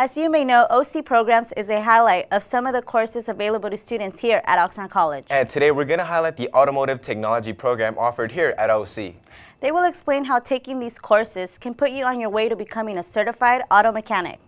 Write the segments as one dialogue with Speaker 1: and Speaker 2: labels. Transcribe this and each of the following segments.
Speaker 1: As you may know, OC Programs is a highlight of some of the courses available to students here at Oxnard College.
Speaker 2: And today we're going to highlight the Automotive Technology program offered here at OC.
Speaker 1: They will explain how taking these courses can put you on your way to becoming a certified auto mechanic.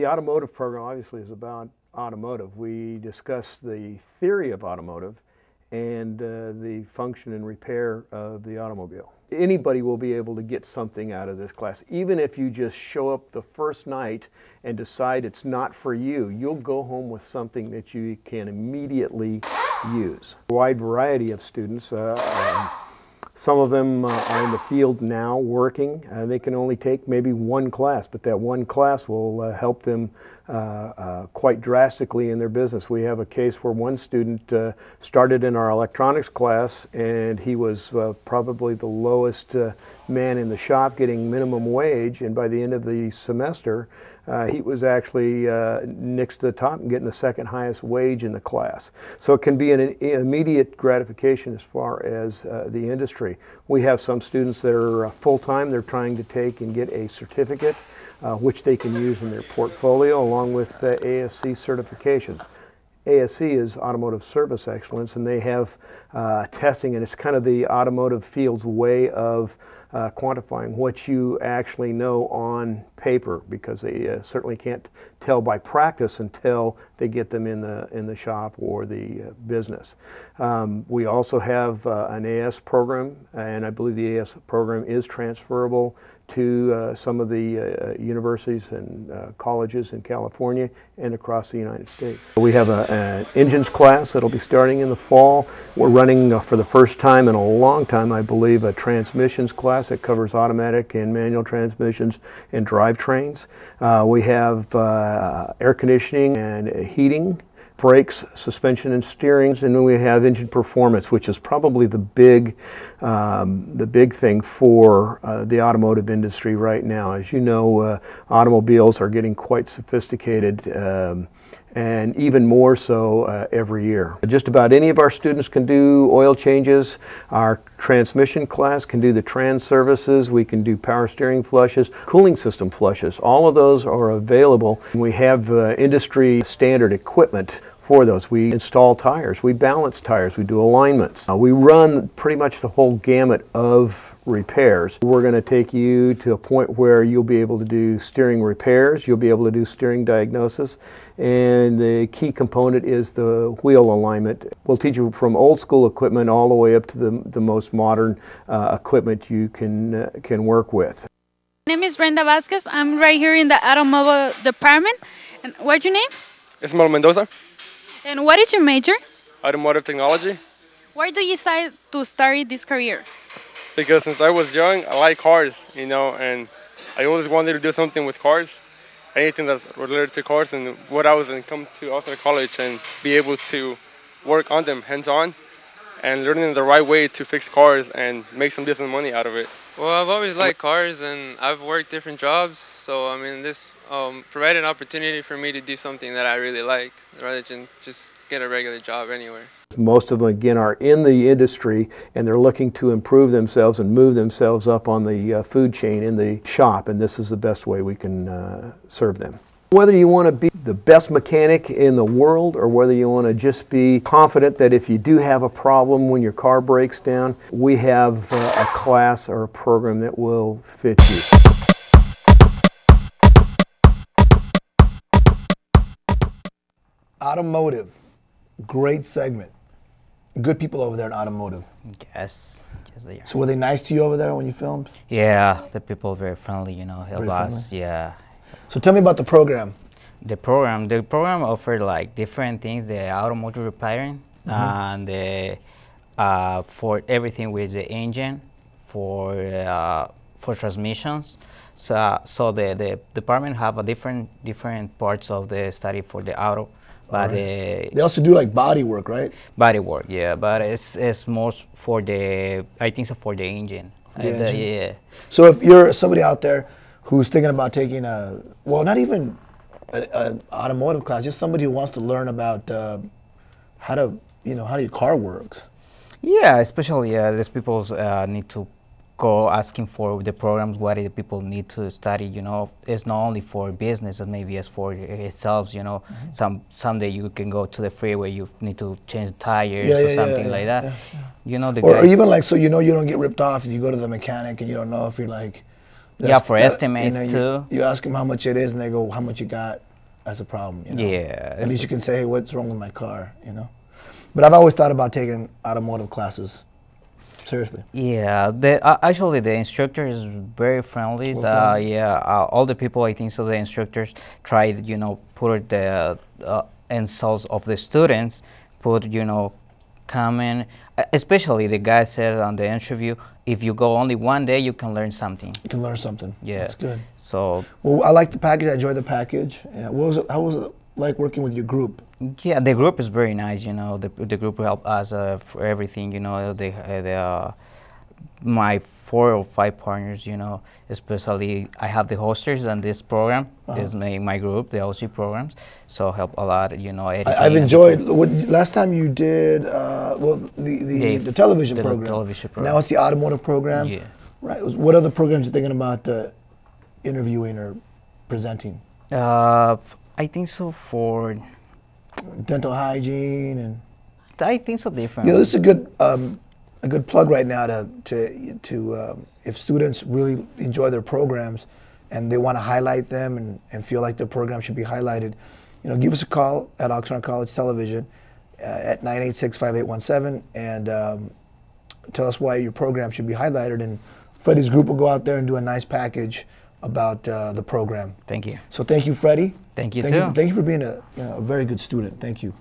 Speaker 3: The automotive program obviously is about automotive. We discuss the theory of automotive and uh, the function and repair of the automobile. Anybody will be able to get something out of this class. Even if you just show up the first night and decide it's not for you, you'll go home with something that you can immediately use. A wide variety of students. Uh, um, some of them uh, are in the field now working. Uh, they can only take maybe one class, but that one class will uh, help them uh, uh, quite drastically in their business. We have a case where one student uh, started in our electronics class and he was probably the lowest man in the shop getting minimum wage, and by the end of the semester, uh, he was actually uh, next to the top and getting the second highest wage in the class. So it can be an immediate gratification as far as uh, the industry. We have some students that are uh, full-time, they're trying to take and get a certificate uh, which they can use in their portfolio along with uh, ASE certifications. ASE is Automotive Service Excellence, and they have testing, and it's kind of the automotive field's way of uh, quantifying what you actually know on paper, because they uh, certainly can't tell by practice until they get them in the in the shop or the uh, business. Um, we also have uh, an AS program, and I believe the AS program is transferable to uh, some of the uh, universities and colleges in California and across the United States. We have a, an engines class that'll be starting in the fall. We're running for the first time in a long time, I believe, a transmissions class that covers automatic and manual transmissions and drivetrains. Uh, we have uh, air conditioning and heating brakes, suspension, and steerings, and then we have engine performance, which is probably the big, um, the big thing for uh, the automotive industry right now. As you know, uh, automobiles are getting quite sophisticated. Um, and even more so uh, every year. Just about any of our students can do oil changes. Our transmission class can do the trans services. We can do power steering flushes, cooling system flushes. All of those are available. We have uh, industry standard equipment for those. We install tires, we balance tires, we do alignments. Uh, we run pretty much the whole gamut of repairs. We're going to take you to a point where you'll be able to do steering repairs, you'll be able to do steering diagnosis, and the key component is the wheel alignment. We'll teach you from old school equipment all the way up to the, the most modern uh, equipment you can, uh, can work with.
Speaker 4: My name is Brenda Vazquez. I'm right here in the automobile department. And what's your name?
Speaker 5: Ismael Mendoza.
Speaker 4: And what is your major?
Speaker 5: Automotive technology.
Speaker 4: Why do you decide to start this career?
Speaker 5: Because since I was young, I like cars, you know, and I always wanted to do something with cars, anything that's related to cars, and what I was and come to after College and be able to work on them hands-on and learning the right way to fix cars and make some decent money out of it.
Speaker 6: Well, I've always liked cars and I've worked different jobs, so I mean, this um, provided an opportunity for me to do something that I really like rather than just get a regular job anywhere.
Speaker 3: Most of them, again, are in the industry and they're looking to improve themselves and move themselves up on the uh, food chain in the shop, and this is the best way we can uh, serve them. Whether you want to be the best mechanic in the world or whether you want to just be confident that if you do have a problem when your car breaks down, we have uh, a class or a program that will fit you.
Speaker 7: Automotive, great segment. Good people over there in automotive.
Speaker 8: Yes, yes they are.
Speaker 7: So were they nice to you over there when you filmed?
Speaker 8: Yeah, the people were very friendly, you know, help
Speaker 7: Very
Speaker 8: us. Yeah.
Speaker 7: So tell me about the program.
Speaker 8: The program, the program offered like different things, the automotive repairing
Speaker 7: Mhm.
Speaker 8: and the, uh, for everything with the engine, for uh, for transmissions. So, so the, the department have a different different parts of the study for the auto, but the
Speaker 7: They also do like body work, right?
Speaker 8: body work, yeah. But it's it's more for the I think so for the engine. Uh,
Speaker 7: The
Speaker 8: the-
Speaker 7: engine.
Speaker 8: yeah.
Speaker 7: So if you're somebody out there who's thinking about taking a, well, not even an automotive class, just somebody who wants to learn about uh, how to, you know, how your car works.
Speaker 8: Yeah, especially uh, these people uh, need to go asking for the programs. What do people need to study? You know, it's not only for business, and maybe it's for itself. You know,
Speaker 7: Mm-hmm.
Speaker 8: some someday you can go to the freeway. You need to change tires
Speaker 7: Yeah,
Speaker 8: or
Speaker 7: yeah,
Speaker 8: something
Speaker 7: yeah,
Speaker 8: like that. You know, the
Speaker 7: Or, or even like, so you know you don't get ripped off if you go to the mechanic and you don't know if you're like.
Speaker 8: Yeah, for
Speaker 7: that-
Speaker 8: estimates
Speaker 7: you,
Speaker 8: too.
Speaker 7: You ask them how much it is and they go, how much you got? That's a problem. You know?
Speaker 8: Yeah,
Speaker 7: At least you can say, hey, what's wrong with my car? You know? But I've always thought about taking automotive classes. Seriously.
Speaker 8: Yeah, the uh, actually the instructor is very friendly. Uh, yeah, uh, all the people I think so. The instructors try, you know, put the uh, insults of the students, put you know, come in. uh, Especially the guy said on the interview, if you go only one day, you can learn something.
Speaker 7: You can learn something.
Speaker 8: Yeah,
Speaker 7: That's good.
Speaker 8: So
Speaker 7: Well, I like the package. I enjoyed the package. Yeah. What was it? How was it like working with your group?
Speaker 8: Yeah, the group is very nice. You know, the the group help us uh, for everything. You know, they uh, they uh, my four or five partners. You know, especially I have the hosters and this program
Speaker 7: Uh-huh.
Speaker 8: is my my group, the OC programs. So help a lot. You know,
Speaker 7: I, I've enjoyed. What last time you did? Uh, well, the the,
Speaker 8: The
Speaker 7: the television
Speaker 8: the
Speaker 7: program.
Speaker 8: television
Speaker 7: And Now it's the automotive program.
Speaker 8: Yeah.
Speaker 7: Right. What other programs are you thinking about uh, interviewing or presenting?
Speaker 8: Uh, I think so for
Speaker 7: Dental hygiene and.
Speaker 8: I think so different.
Speaker 7: Yeah, this is a good um, a good plug right now to to to um, if students really enjoy their programs and they want to highlight them and, and feel like their program should be highlighted, you know, give us a call at Oxnard College Television uh, at 986-5817 and um, tell us why your program should be highlighted and Freddy's group will go out there and do a nice package about uh, the program.
Speaker 8: Thank you.
Speaker 7: So thank you, Freddie.
Speaker 8: Thank you
Speaker 7: thank
Speaker 8: too.
Speaker 7: You, thank you for being a, you know, a very good student. Thank you.